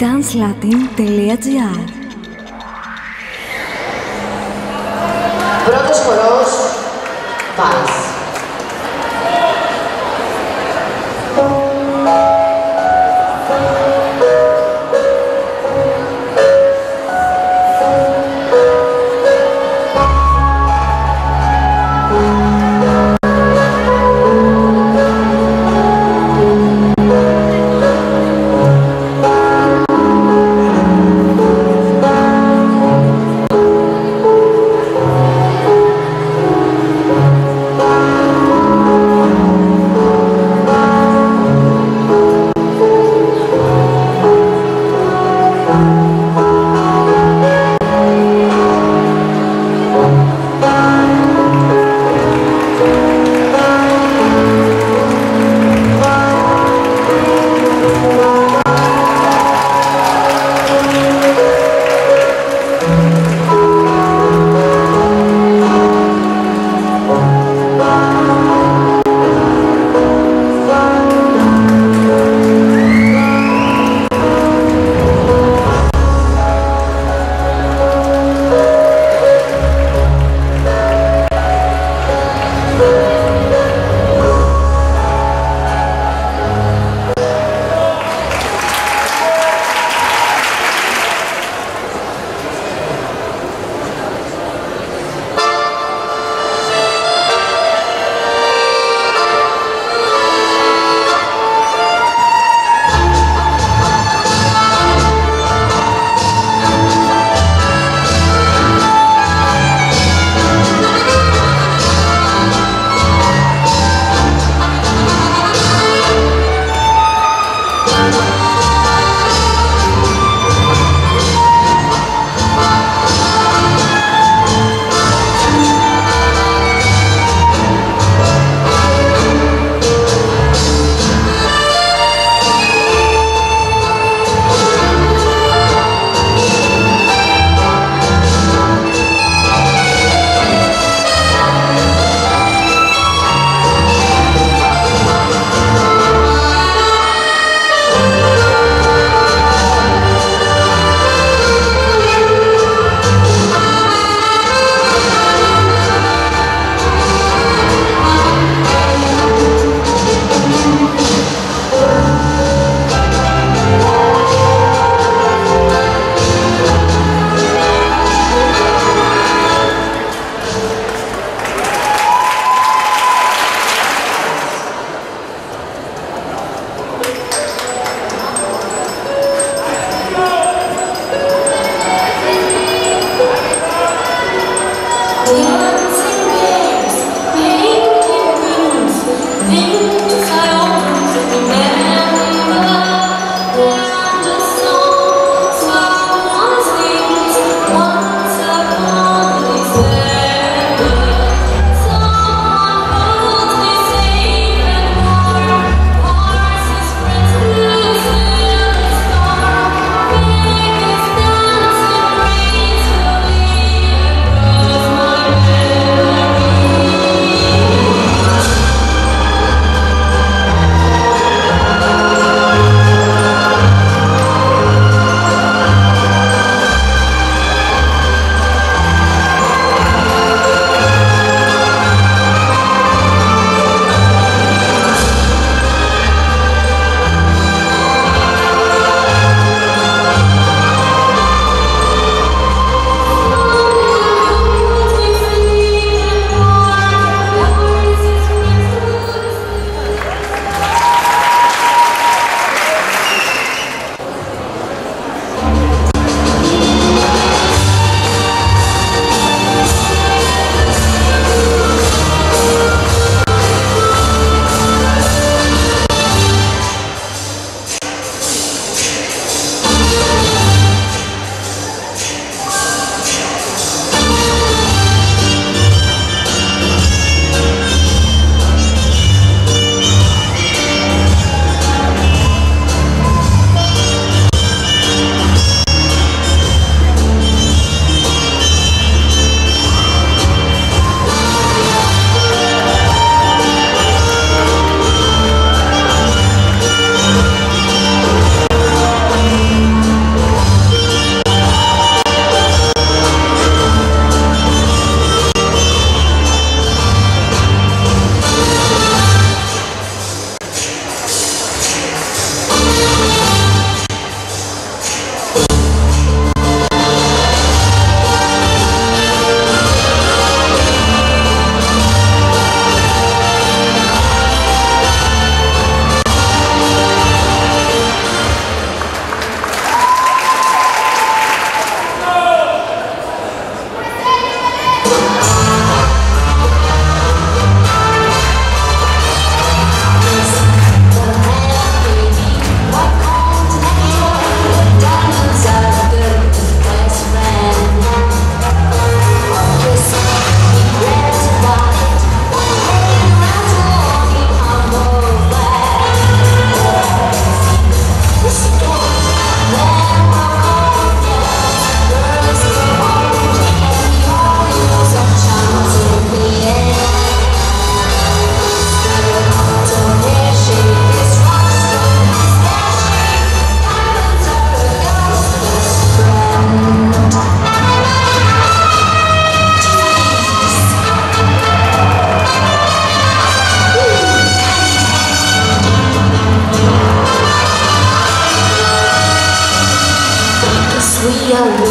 dancelatin.gr Πρώτος χορός, Vans. día uno.